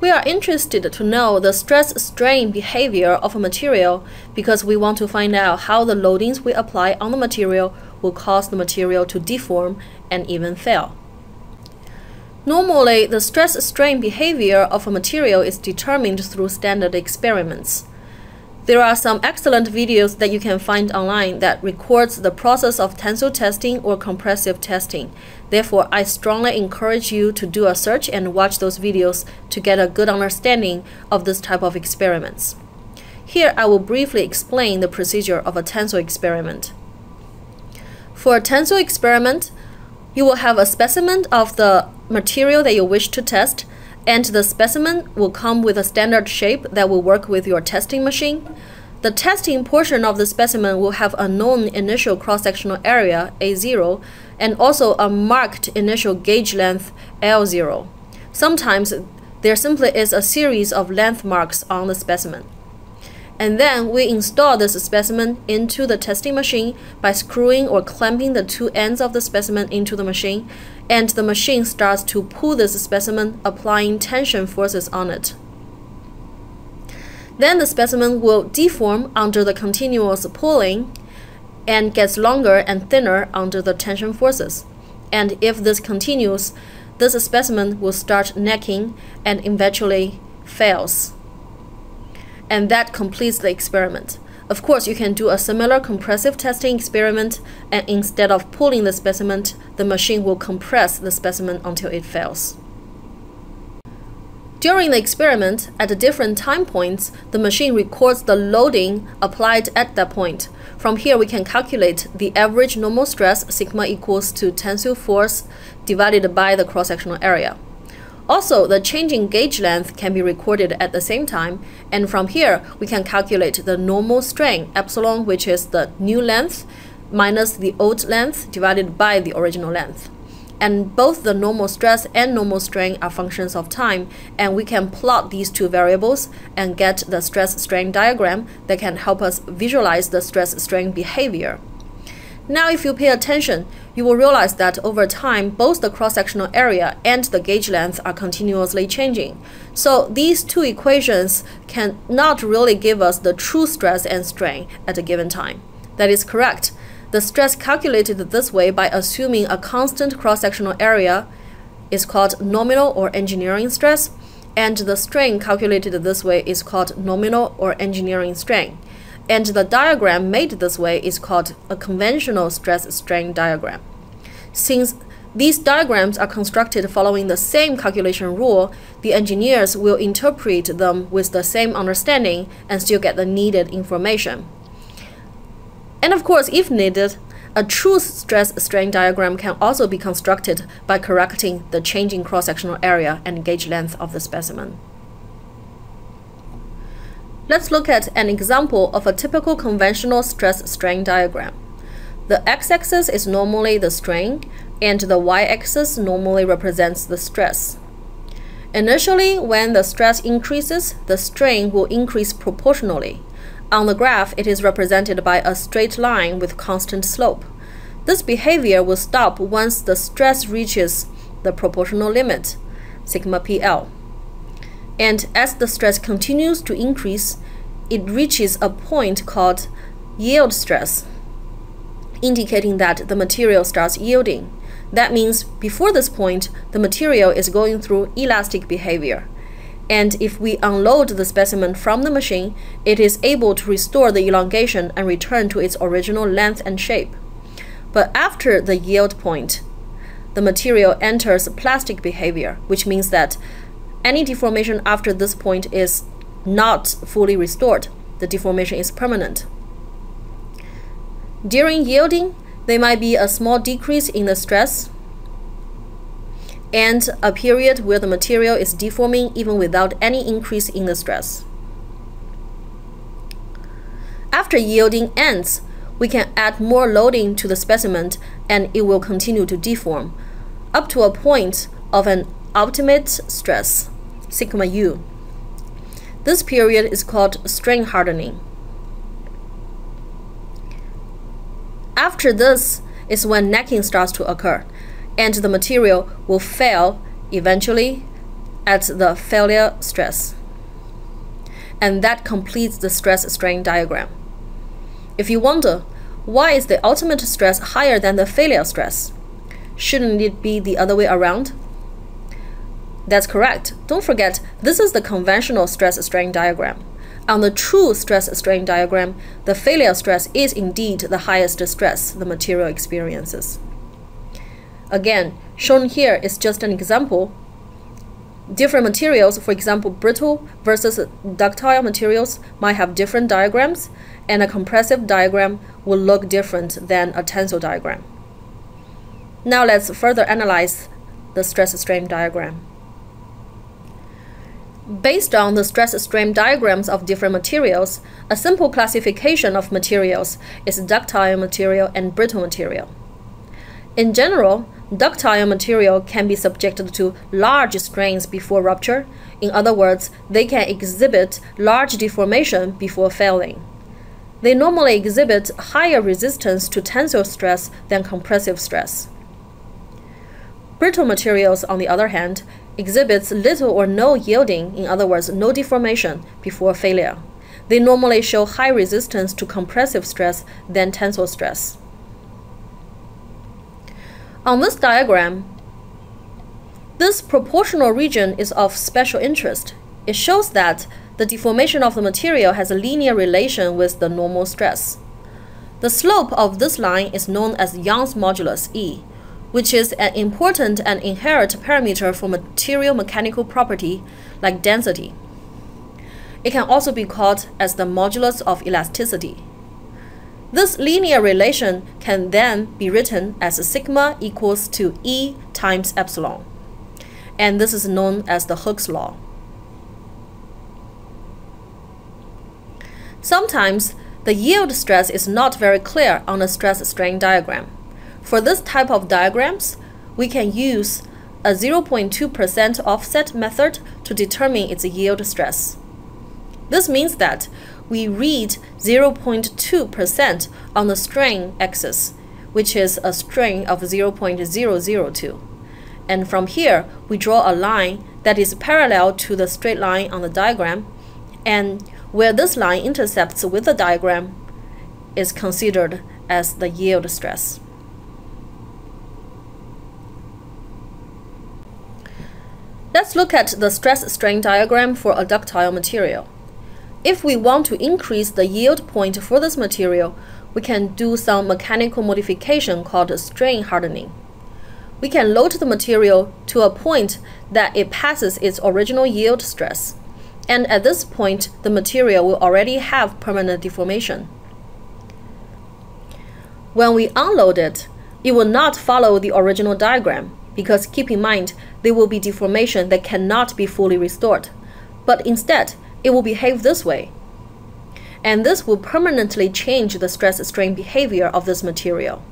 We are interested to know the stress-strain behavior of a material because we want to find out how the loadings we apply on the material will cause the material to deform and even fail. Normally, the stress-strain behavior of a material is determined through standard experiments. There are some excellent videos that you can find online that records the process of tensile testing or compressive testing. Therefore, I strongly encourage you to do a search and watch those videos to get a good understanding of this type of experiments. Here, I will briefly explain the procedure of a tensile experiment. For a tensile experiment, you will have a specimen of the material that you wish to test and the specimen will come with a standard shape that will work with your testing machine. The testing portion of the specimen will have a known initial cross-sectional area, A0, and also a marked initial gauge length, L0. Sometimes there simply is a series of length marks on the specimen. And then we install this specimen into the testing machine by screwing or clamping the two ends of the specimen into the machine and the machine starts to pull this specimen, applying tension forces on it. Then the specimen will deform under the continuous pulling and gets longer and thinner under the tension forces. And if this continues, this specimen will start necking and eventually fails. And that completes the experiment. Of course, you can do a similar compressive testing experiment, and instead of pulling the specimen, the machine will compress the specimen until it fails. During the experiment, at the different time points, the machine records the loading applied at that point. From here, we can calculate the average normal stress, sigma equals to tensile force divided by the cross-sectional area. Also, the changing gauge length can be recorded at the same time, and from here, we can calculate the normal strain, epsilon, which is the new length, minus the old length divided by the original length. And both the normal stress and normal strain are functions of time, and we can plot these two variables and get the stress-strain diagram that can help us visualize the stress-strain behavior. Now, if you pay attention, you will realize that over time, both the cross-sectional area and the gauge length are continuously changing. So these two equations cannot really give us the true stress and strain at a given time. That is correct. The stress calculated this way by assuming a constant cross-sectional area is called nominal or engineering stress, and the strain calculated this way is called nominal or engineering strain and the diagram made this way is called a conventional stress-strain diagram. Since these diagrams are constructed following the same calculation rule, the engineers will interpret them with the same understanding and still get the needed information. And of course, if needed, a true stress-strain diagram can also be constructed by correcting the changing cross-sectional area and gauge length of the specimen. Let's look at an example of a typical conventional stress-strain diagram. The x-axis is normally the strain, and the y-axis normally represents the stress. Initially, when the stress increases, the strain will increase proportionally. On the graph, it is represented by a straight line with constant slope. This behavior will stop once the stress reaches the proportional limit, sigma PL and as the stress continues to increase, it reaches a point called yield stress, indicating that the material starts yielding. That means before this point, the material is going through elastic behavior. And if we unload the specimen from the machine, it is able to restore the elongation and return to its original length and shape. But after the yield point, the material enters plastic behavior, which means that any deformation after this point is not fully restored. The deformation is permanent. During yielding, there might be a small decrease in the stress and a period where the material is deforming even without any increase in the stress. After yielding ends, we can add more loading to the specimen and it will continue to deform up to a point of an ultimate stress, sigma u. This period is called strain hardening. After this is when necking starts to occur, and the material will fail eventually at the failure stress. And that completes the stress strain diagram. If you wonder, why is the ultimate stress higher than the failure stress? Shouldn't it be the other way around? That's correct. Don't forget, this is the conventional stress strain diagram. On the true stress strain diagram, the failure stress is indeed the highest stress the material experiences. Again, shown here is just an example. Different materials, for example, brittle versus ductile materials, might have different diagrams, and a compressive diagram will look different than a tensile diagram. Now let's further analyze the stress strain diagram. Based on the stress strain diagrams of different materials, a simple classification of materials is ductile material and brittle material. In general, ductile material can be subjected to large strains before rupture. In other words, they can exhibit large deformation before failing. They normally exhibit higher resistance to tensile stress than compressive stress. Brittle materials, on the other hand, exhibits little or no yielding, in other words, no deformation, before failure. They normally show high resistance to compressive stress than tensile stress. On this diagram, this proportional region is of special interest. It shows that the deformation of the material has a linear relation with the normal stress. The slope of this line is known as Young's modulus E, which is an important and inherent parameter for material mechanical property like density. It can also be called as the modulus of elasticity. This linear relation can then be written as sigma equals to E times epsilon, and this is known as the Hooke's law. Sometimes the yield stress is not very clear on a stress strain diagram. For this type of diagrams, we can use a 0.2% offset method to determine its yield stress. This means that we read 0.2% on the strain axis, which is a strain of 0.002. And from here, we draw a line that is parallel to the straight line on the diagram, and where this line intercepts with the diagram is considered as the yield stress. Let's look at the stress strain diagram for a ductile material. If we want to increase the yield point for this material, we can do some mechanical modification called strain hardening. We can load the material to a point that it passes its original yield stress, and at this point, the material will already have permanent deformation. When we unload it, it will not follow the original diagram, because keep in mind, there will be deformation that cannot be fully restored. But instead, it will behave this way. And this will permanently change the stress strain behavior of this material.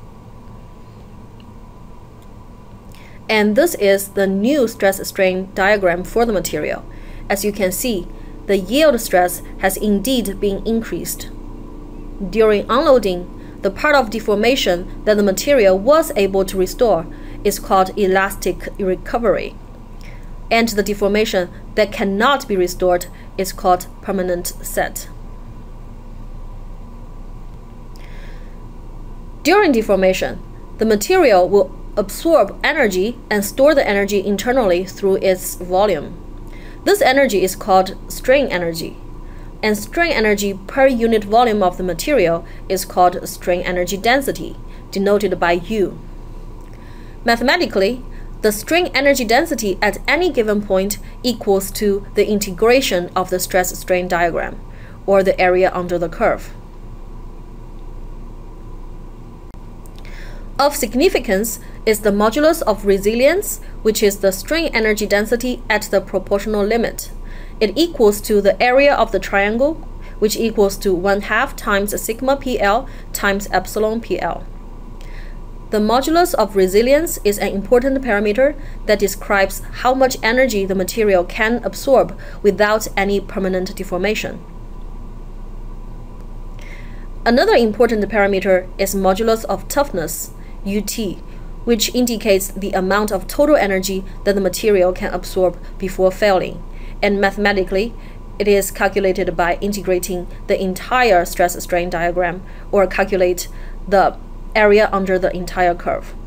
And this is the new stress strain diagram for the material. As you can see, the yield stress has indeed been increased. During unloading, the part of deformation that the material was able to restore is called elastic recovery. And the deformation that cannot be restored is called permanent set. During deformation, the material will absorb energy and store the energy internally through its volume. This energy is called strain energy, and strain energy per unit volume of the material is called strain energy density, denoted by U. Mathematically, the strain energy density at any given point equals to the integration of the stress strain diagram, or the area under the curve. Of significance is the modulus of resilience, which is the strain energy density at the proportional limit. It equals to the area of the triangle, which equals to 1 half times sigma PL times epsilon PL. The modulus of resilience is an important parameter that describes how much energy the material can absorb without any permanent deformation. Another important parameter is modulus of toughness, UT, which indicates the amount of total energy that the material can absorb before failing. And mathematically, it is calculated by integrating the entire stress strain diagram or calculate the area under the entire curve.